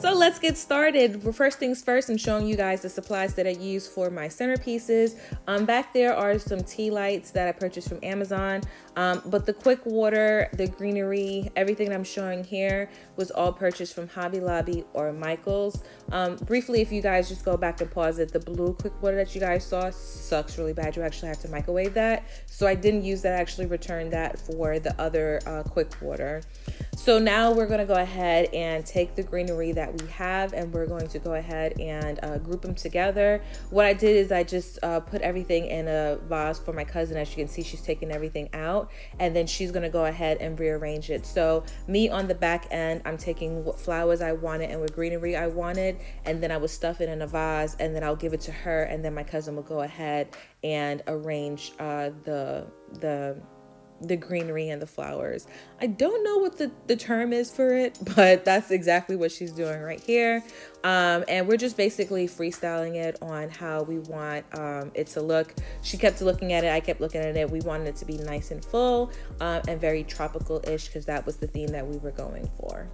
So let's get started. First things first, I'm showing you guys the supplies that I use for my centerpieces. Um, back there are some tea lights that I purchased from Amazon. Um, but the quick water, the greenery, everything I'm showing here was all purchased from Hobby Lobby or Michaels. Um, briefly, if you guys just go back and pause it, the blue quick water that you guys saw sucks really bad. You actually have to microwave that. So I didn't use that, I actually returned that for the other uh, quick water. So now we're gonna go ahead and take the greenery that we have and we're going to go ahead and uh, group them together. What I did is I just uh, put everything in a vase for my cousin. As you can see, she's taking everything out and then she's gonna go ahead and rearrange it. So me on the back end, I'm taking what flowers I wanted and what greenery I wanted and then I would stuff it in a vase and then I'll give it to her and then my cousin will go ahead and arrange uh, the the the greenery and the flowers. I don't know what the, the term is for it, but that's exactly what she's doing right here. Um, and we're just basically freestyling it on how we want um, it to look. She kept looking at it, I kept looking at it. We wanted it to be nice and full um, and very tropical-ish because that was the theme that we were going for.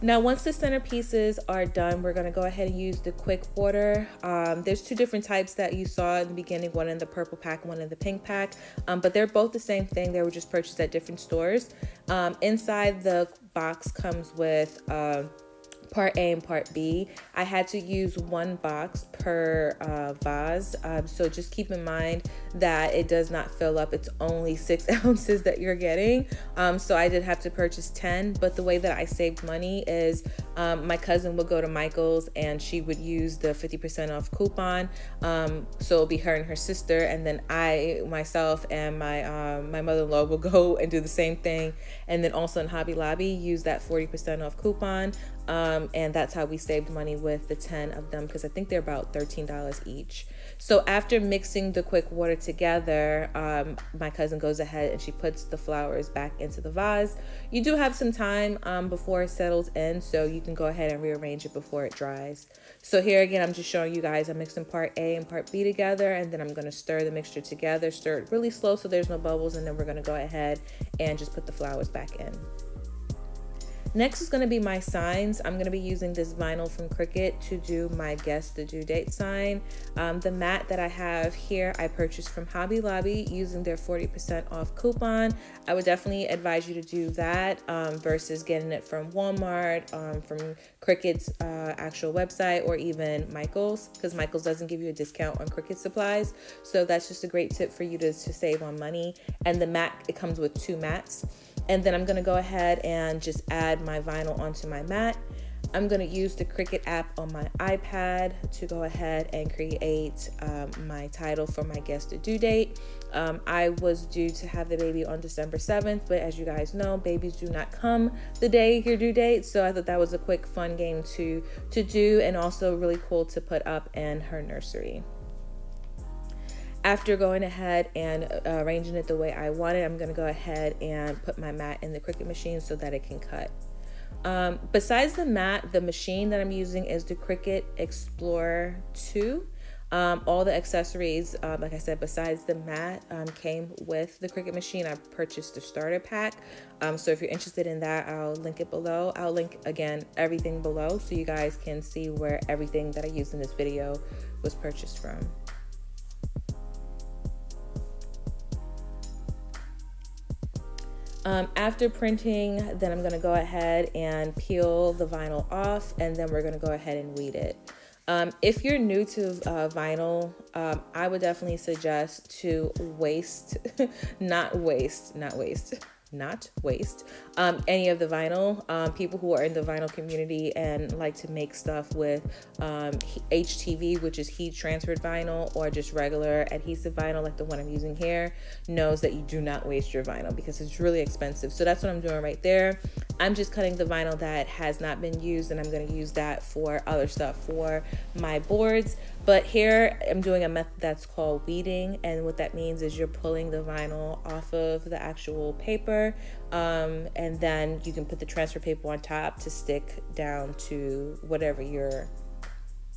Now, once the centerpieces are done, we're gonna go ahead and use the quick water. Um, there's two different types that you saw in the beginning, one in the purple pack, one in the pink pack, um, but they're both the same thing. They were just purchased at different stores. Um, inside the box comes with uh, part A and part B. I had to use one box per uh, vase. Um, so just keep in mind that it does not fill up. It's only six ounces that you're getting. Um, so I did have to purchase 10. But the way that I saved money is um, my cousin would go to Michael's and she would use the 50% off coupon. Um, so it'll be her and her sister. And then I, myself, and my, um, my mother-in-law will go and do the same thing. And then also in Hobby Lobby, use that 40% off coupon. Um, and that's how we saved money with the 10 of them because I think they're about $13 each. So after mixing the quick water together, um, my cousin goes ahead and she puts the flowers back into the vase. You do have some time um, before it settles in, so you can go ahead and rearrange it before it dries. So here again, I'm just showing you guys, I'm mixing part A and part B together, and then I'm gonna stir the mixture together, stir it really slow so there's no bubbles, and then we're gonna go ahead and just put the flowers back in. Next is going to be my signs. I'm going to be using this vinyl from Cricut to do my guess the due date sign. Um, the mat that I have here, I purchased from Hobby Lobby using their 40% off coupon. I would definitely advise you to do that um, versus getting it from Walmart, um, from Cricut's uh, actual website, or even Michael's, because Michael's doesn't give you a discount on Cricut supplies. So that's just a great tip for you to, to save on money. And the mat, it comes with two mats. And then I'm gonna go ahead and just add my vinyl onto my mat. I'm gonna use the Cricut app on my iPad to go ahead and create um, my title for my guess the due date. Um, I was due to have the baby on December 7th, but as you guys know, babies do not come the day your due date. So I thought that was a quick fun game to, to do and also really cool to put up in her nursery. After going ahead and uh, arranging it the way I wanted, I'm going to go ahead and put my mat in the Cricut machine so that it can cut. Um, besides the mat, the machine that I'm using is the Cricut Explorer 2. Um, all the accessories, um, like I said, besides the mat, um, came with the Cricut machine. I purchased the starter pack. Um, so if you're interested in that, I'll link it below. I'll link again everything below so you guys can see where everything that I used in this video was purchased from. Um, after printing, then I'm gonna go ahead and peel the vinyl off and then we're gonna go ahead and weed it. Um, if you're new to uh, vinyl, um, I would definitely suggest to waste, not waste, not waste not waste um, any of the vinyl. Um, people who are in the vinyl community and like to make stuff with um, HTV, which is heat transferred vinyl, or just regular adhesive vinyl, like the one I'm using here, knows that you do not waste your vinyl because it's really expensive. So that's what I'm doing right there. I'm just cutting the vinyl that has not been used, and I'm going to use that for other stuff for my boards. But here I'm doing a method that's called weeding, and what that means is you're pulling the vinyl off of the actual paper, um, and then you can put the transfer paper on top to stick down to whatever you're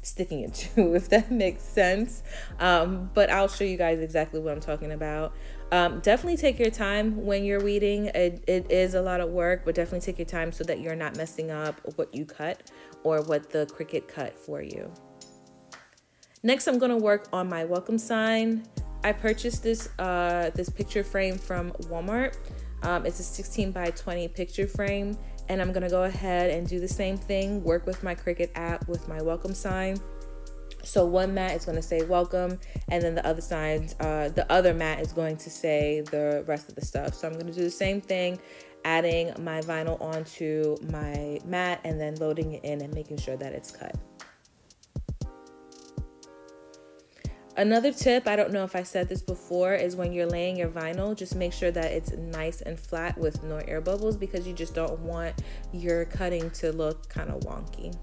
sticking it to, if that makes sense. Um, but I'll show you guys exactly what I'm talking about. Um, definitely take your time when you're weeding. It, it is a lot of work, but definitely take your time so that you're not messing up what you cut or what the Cricut cut for you. Next, I'm gonna work on my welcome sign. I purchased this uh, this picture frame from Walmart. Um, it's a 16 by 20 picture frame, and I'm gonna go ahead and do the same thing. Work with my Cricut app with my welcome sign. So one mat is to say welcome, and then the other side, uh, the other mat is going to say the rest of the stuff. So I'm to do the same thing, adding my vinyl onto my mat and then loading it in and making sure that it's cut. Another tip, I don't know if I said this before, is when you're laying your vinyl, just make sure that it's nice and flat with no air bubbles because you just don't want your cutting to look kind of wonky.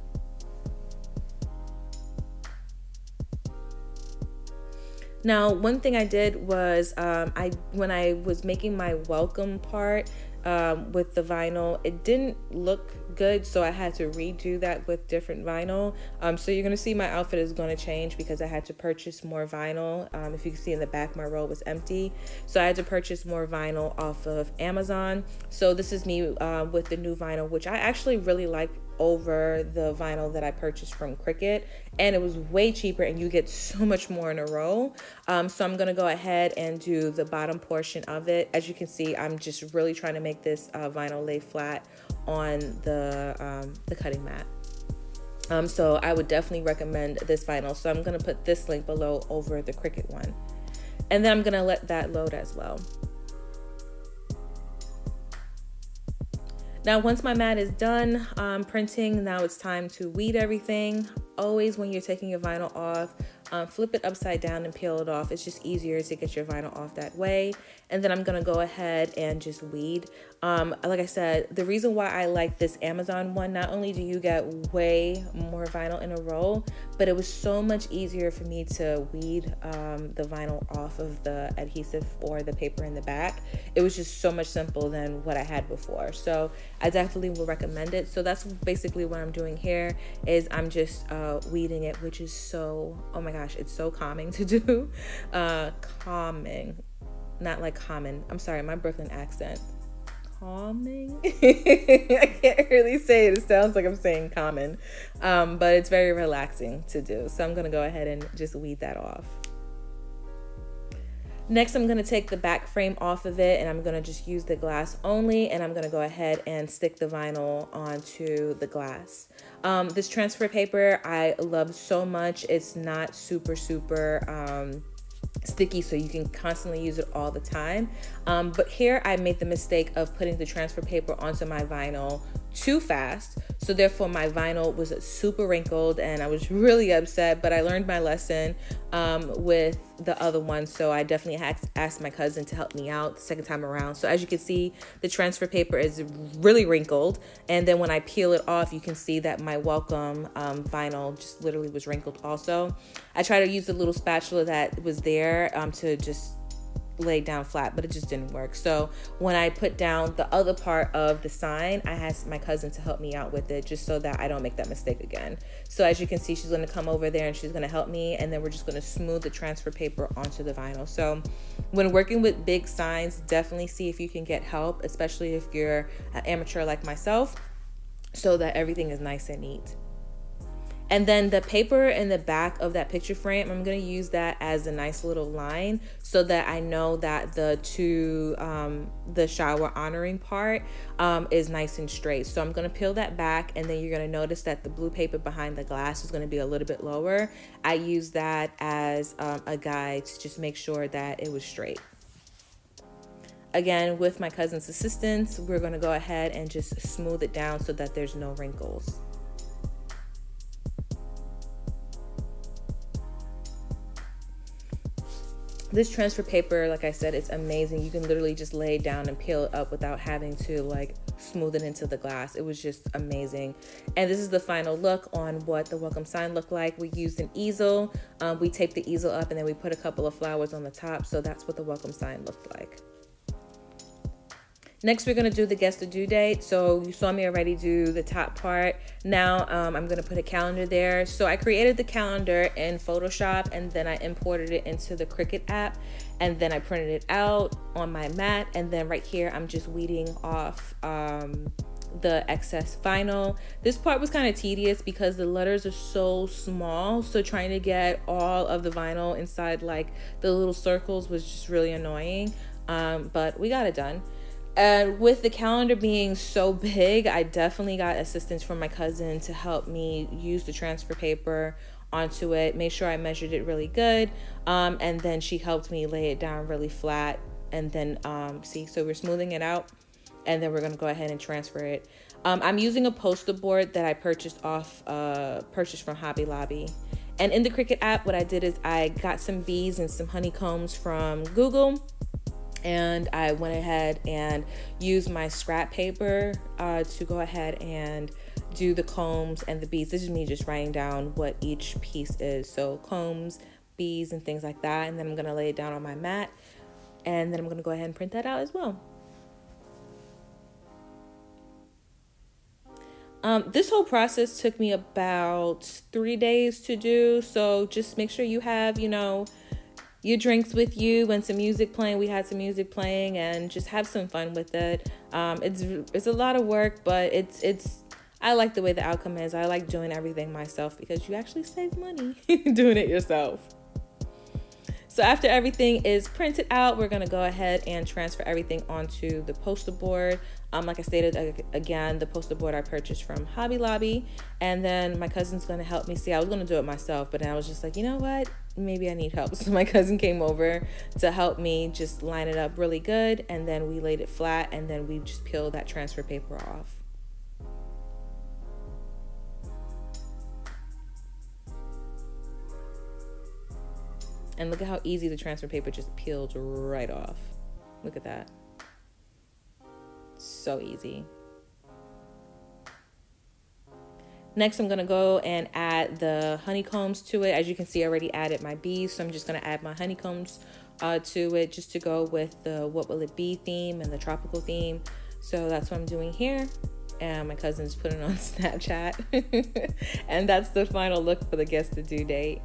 Now, one thing I did was um, I when I was making my welcome part um, with the vinyl, it didn't look good, so I had to redo that with different vinyl. Um, so you're gonna see my outfit is gonna change because I had to purchase more vinyl. Um, if you can see in the back, my roll was empty, so I had to purchase more vinyl off of Amazon. So this is me uh, with the new vinyl, which I actually really like over the vinyl that I purchased from Cricut and it was way cheaper and you get so much more in a row. Um, so I'm gonna go ahead and do the bottom portion of it. As you can see, I'm just really trying to make this uh, vinyl lay flat on the, um, the cutting mat. Um, so I would definitely recommend this vinyl. So I'm gonna put this link below over the Cricut one. And then I'm gonna let that load as well. Now, once my mat is done um, printing, now it's time to weed everything. Always when you're taking your vinyl off, um, flip it upside down and peel it off. It's just easier to get your vinyl off that way. And then I'm gonna go ahead and just weed. Um, like I said, the reason why I like this Amazon one, not only do you get way more vinyl in a roll, but it was so much easier for me to weed um, the vinyl off of the adhesive or the paper in the back. It was just so much simple than what I had before. So I definitely will recommend it. So that's basically what I'm doing here is I'm just uh, weeding it, which is so, oh my gosh, it's so calming to do. Uh, calming, not like common. I'm sorry, my Brooklyn accent calming. I can't really say it. It sounds like I'm saying common, um, but it's very relaxing to do. So I'm gonna go ahead and just weed that off. Next, I'm gonna take the back frame off of it and I'm gonna just use the glass only and I'm gonna go ahead and stick the vinyl onto the glass. Um, this transfer paper I love so much. It's not super, super, um, sticky so you can constantly use it all the time. Um, but here I made the mistake of putting the transfer paper onto my vinyl too fast. So therefore my vinyl was super wrinkled and I was really upset, but I learned my lesson um, with the other one. So I definitely had asked my cousin to help me out the second time around. So as you can see, the transfer paper is really wrinkled. And then when I peel it off, you can see that my welcome um, vinyl just literally was wrinkled also. I try to use the little spatula that was there um, to just laid down flat, but it just didn't work. So when I put down the other part of the sign, I asked my cousin to help me out with it just so that I don't make that mistake again. So as you can see, she's gonna come over there and she's gonna help me and then we're just gonna smooth the transfer paper onto the vinyl. So when working with big signs, definitely see if you can get help, especially if you're an amateur like myself, so that everything is nice and neat. And then the paper in the back of that picture frame, I'm going to use that as a nice little line so that I know that the two, um, the shower honoring part um, is nice and straight. So I'm going to peel that back and then you're going to notice that the blue paper behind the glass is going to be a little bit lower. I use that as um, a guide to just make sure that it was straight. Again, with my cousin's assistance, we're going to go ahead and just smooth it down so that there's no wrinkles. This transfer paper like i said it's amazing. You can literally just lay it down and peel it up without having to like smooth it into the glass. It was just amazing. And this is the final look on what the welcome sign looked like. We used an easel. Um, we taped the easel up and then we put a couple of flowers on the top. So that's what the welcome sign looked like Next, we're gonna do the guess the due date. So you saw me already do the top part. Now um, I'm gonna put a calendar there. So I created the calendar in Photoshop and then I imported it into the Cricut app and then I printed it out on my mat. And then right here, I'm just weeding off um, the excess vinyl. This part was kind of tedious because the letters are so small. So trying to get all of the vinyl inside like the little circles was just really annoying. Um, but we got it done. And with the calendar being so big, I definitely got assistance from my cousin to help me use the transfer paper onto it, make sure I measured it really good. Um, and then she helped me lay it down really flat. And then, um, see, so we're smoothing it out. And then we're gonna go ahead and transfer it. Um, I'm using a poster board that I purchased off, uh, purchased from Hobby Lobby. And in the Cricut app, what I did is I got some bees and some honeycombs from Google and I went ahead and used my scrap paper uh, to go ahead and do the combs and the beads. This is me just writing down what each piece is. So combs, beads, and things like that. And then I'm gonna lay it down on my mat. And then I'm gonna go ahead and print that out as well. Um, this whole process took me about three days to do. So just make sure you have, you know, your drinks with you and some music playing. We had some music playing and just have some fun with it. Um, it's it's a lot of work, but it's it's I like the way the outcome is. I like doing everything myself because you actually save money doing it yourself. So after everything is printed out, we're gonna go ahead and transfer everything onto the poster board. Um, like I stated again, the poster board I purchased from Hobby Lobby, and then my cousin's gonna help me see. I was gonna do it myself, but I was just like, you know what? Maybe I need help. So my cousin came over to help me just line it up really good, and then we laid it flat, and then we just peeled that transfer paper off. And look at how easy the transfer paper just peeled right off. Look at that. So easy. Next, I'm gonna go and add the honeycombs to it. As you can see, I already added my bees, so I'm just gonna add my honeycombs uh, to it just to go with the what will it be theme and the tropical theme. So that's what I'm doing here. And my cousin's putting on Snapchat. and that's the final look for the guest the due date.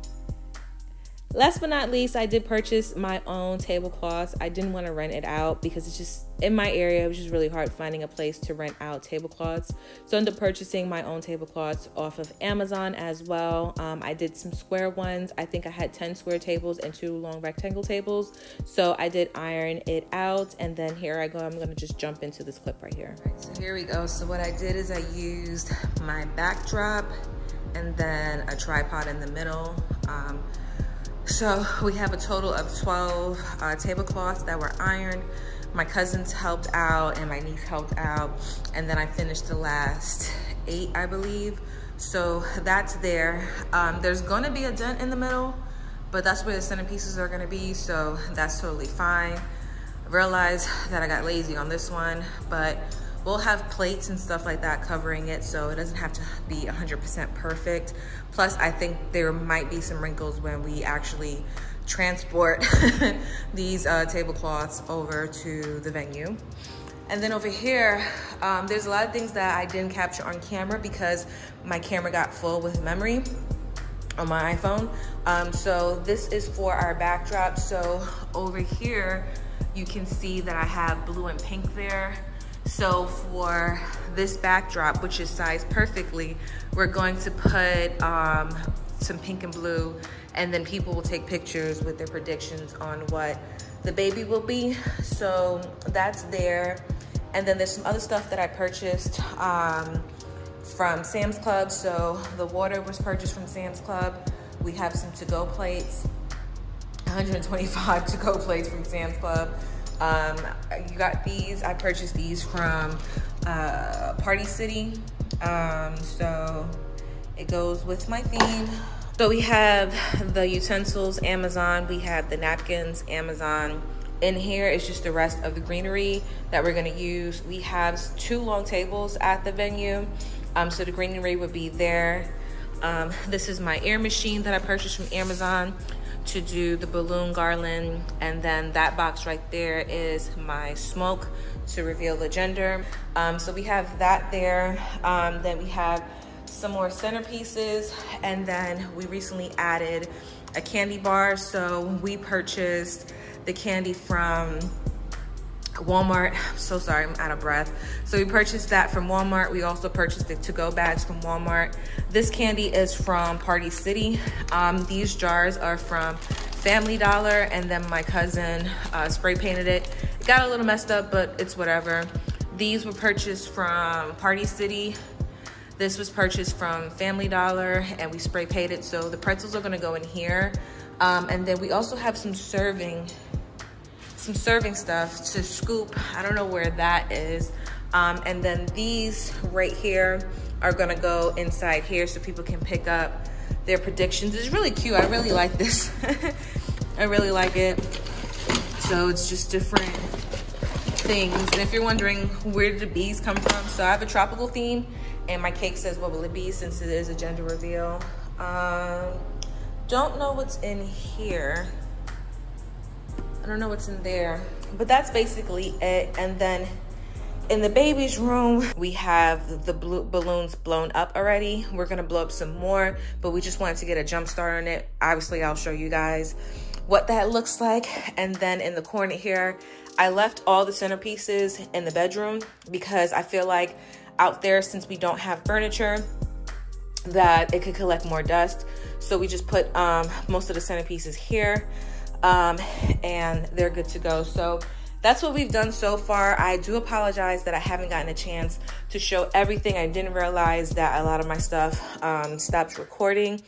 Last but not least, I did purchase my own tablecloths. I didn't want to rent it out because it's just in my area, it was just really hard finding a place to rent out tablecloths. So I ended up purchasing my own tablecloths off of Amazon as well. Um, I did some square ones. I think I had 10 square tables and two long rectangle tables. So I did iron it out and then here I go. I'm gonna just jump into this clip right here. So here we go. So what I did is I used my backdrop and then a tripod in the middle. Um, so we have a total of 12 uh, tablecloths that were ironed. My cousins helped out and my niece helped out. And then I finished the last eight, I believe. So that's there. Um, there's gonna be a dent in the middle, but that's where the centerpieces are gonna be. So that's totally fine. I realized that I got lazy on this one, but We'll have plates and stuff like that covering it so it doesn't have to be 100% perfect. Plus, I think there might be some wrinkles when we actually transport these uh, tablecloths over to the venue. And then over here, um, there's a lot of things that I didn't capture on camera because my camera got full with memory on my iPhone. Um, so this is for our backdrop. So over here, you can see that I have blue and pink there. So for this backdrop, which is sized perfectly, we're going to put um, some pink and blue and then people will take pictures with their predictions on what the baby will be. So that's there. And then there's some other stuff that I purchased um, from Sam's Club. So the water was purchased from Sam's Club. We have some to-go plates, 125 to-go plates from Sam's Club. Um, you got these, I purchased these from uh, Party City. Um, so it goes with my theme. So we have the utensils, Amazon. We have the napkins, Amazon. In here is just the rest of the greenery that we're gonna use. We have two long tables at the venue. Um, so the greenery would be there. Um, this is my air machine that I purchased from Amazon to do the balloon garland and then that box right there is my smoke to reveal the gender. Um, so we have that there. Um, then we have some more centerpieces, and then we recently added a candy bar. So we purchased the candy from Walmart. I'm so sorry, I'm out of breath. So we purchased that from Walmart. We also purchased the to-go bags from Walmart. This candy is from Party City. Um, these jars are from Family Dollar, and then my cousin uh, spray painted it. It got a little messed up, but it's whatever. These were purchased from Party City. This was purchased from Family Dollar, and we spray painted. So the pretzels are gonna go in here. Um, and then we also have some serving some serving stuff to scoop. I don't know where that is. Um, and then these right here are gonna go inside here so people can pick up their predictions. It's really cute. I really like this. I really like it. So it's just different things. And if you're wondering where did the bees come from, so I have a tropical theme and my cake says what will it be since it is a gender reveal. Um, don't know what's in here. I don't know what's in there, but that's basically it. And then in the baby's room, we have the blue balloons blown up already. We're gonna blow up some more, but we just wanted to get a jump start on it. Obviously, I'll show you guys what that looks like. And then in the corner here, I left all the centerpieces in the bedroom because I feel like out there, since we don't have furniture, that it could collect more dust. So we just put um, most of the centerpieces here um, and they're good to go. So that's what we've done so far. I do apologize that I haven't gotten a chance to show everything. I didn't realize that a lot of my stuff um, stopped recording,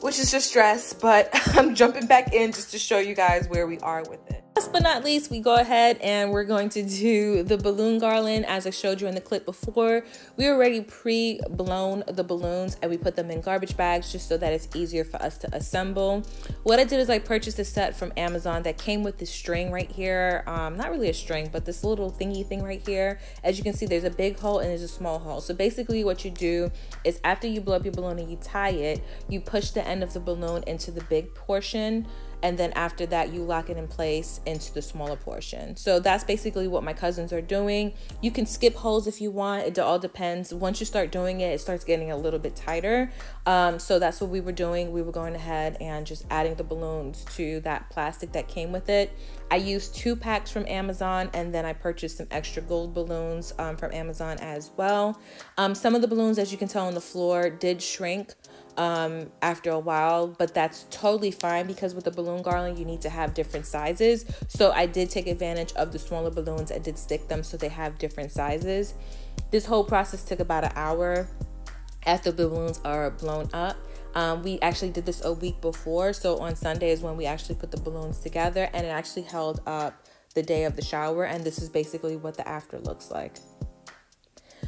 which is just stress, but I'm jumping back in just to show you guys where we are with it. Last but not least, we go ahead and we're going to do the balloon garland as I showed you in the clip before. We already pre-blown the balloons and we put them in garbage bags just so that it's easier for us to assemble. What I did is I purchased a set from Amazon that came with this string right here. Um, not really a string, but this little thingy thing right here. As you can see, there's a big hole and there's a small hole. So basically what you do is after you blow up your balloon and you tie it, you push the end of the balloon into the big portion and then after that you lock it in place into the smaller portion. So that's basically what my cousins are doing. You can skip holes if you want. It all depends. Once you start doing it it starts getting a little bit tighter. Um, so that's what we were doing. We were going ahead and just adding the balloons to that plastic that came with it. I used two packs from amazon and then i purchased some extra gold balloons um, from amazon as well. Um, some of the balloons as you can tell on the floor did shrink um, after a while, but that's totally fine because with the balloon garland, you need to have different sizes. So I did take advantage of the smaller balloons. I did stick them so they have different sizes. This whole process took about an hour after the balloons are blown up. Um, we actually did this a week before. So on Sunday is when we actually put the balloons together and it actually held up the day of the shower. And this is basically what the after looks like.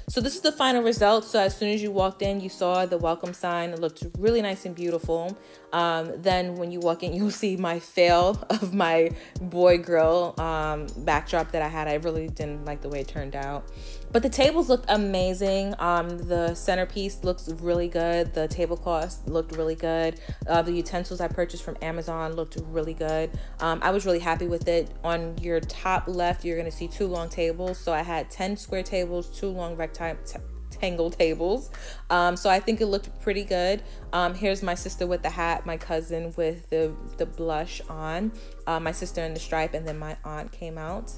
So this is the final result. So as soon as you walked in, you saw the welcome sign. It looked really nice and beautiful. Um, then when you walk in, you'll see my fail of my boy girl um, backdrop that I had. I really didn't like the way it turned out. But the tables looked amazing. Um, the centerpiece looks really good. The tablecloth looked really good. Uh, the utensils I purchased from Amazon looked really good. Um, I was really happy with it. On your top left, you're to see two long tables. So I had 10 square tables, two long rectangle tables. Um, so I think it looked pretty good. Um, here's my sister with the hat, my cousin with the, the blush on, uh, my sister in the stripe, and then my aunt came out.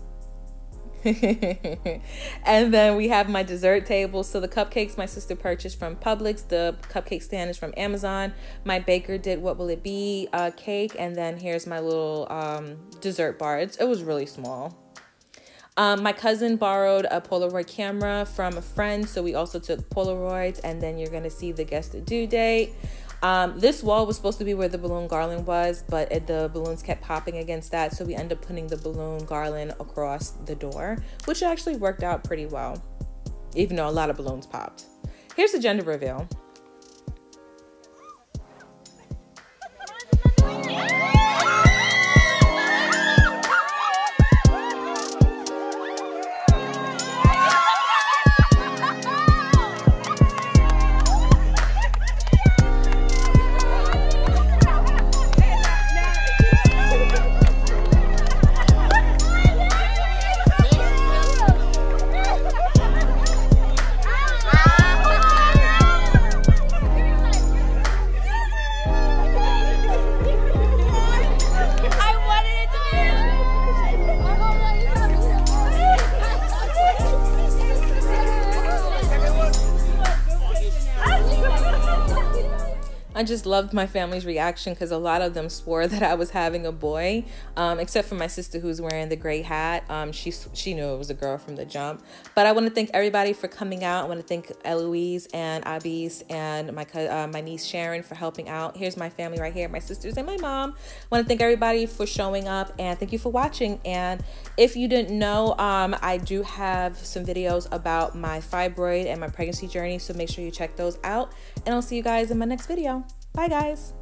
and then we have my dessert table. So the cupcakes my sister purchased from Publix. The cupcake stand is from Amazon. My baker did what will it be a cake, and then here's my little um, dessert bar. It's, it was really small. Um, my cousin borrowed a Polaroid camera from a friend, so we also took Polaroids, and then you're gonna see the guest due date. Um, this wall was supposed to be where the balloon garland was, but it, the balloons kept popping against that, so we ended up putting the balloon garland across the door, which actually worked out pretty well, even though a lot of balloons popped. Here's the gender reveal. I just loved my family's reaction because a lot of them swore that I was having a boy, um, except for my sister who's wearing the gray hat. Um, she she knew it was a girl from the jump. But I want to thank everybody for coming out. I want to thank Eloise and Abis and my uh, my niece Sharon for helping out. Here's my family right here, my sisters and my mom. I want to thank everybody for showing up and thank you for watching. And if you didn't know, um, I do have some videos about my fibroid and my pregnancy journey, so make sure you check those out. And I'll see you guys in my next video. Bye, guys.